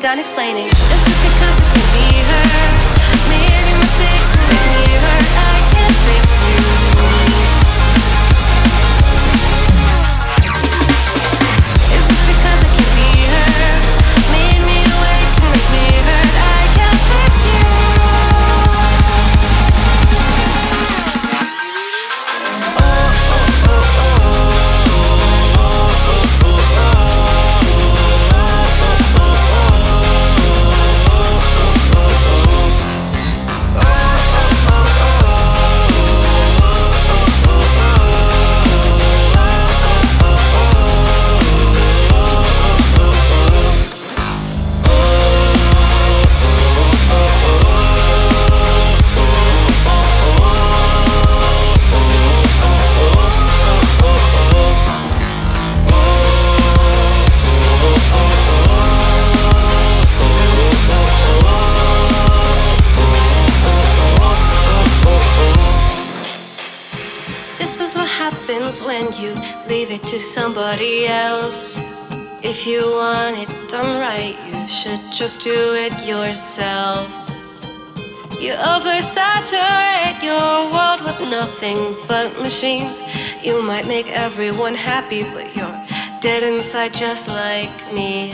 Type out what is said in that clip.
done explaining. Is because it be her? Happens when you leave it to somebody else. If you want it done right, you should just do it yourself. You oversaturate your world with nothing but machines. You might make everyone happy, but you're dead inside just like me.